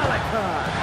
Malachi.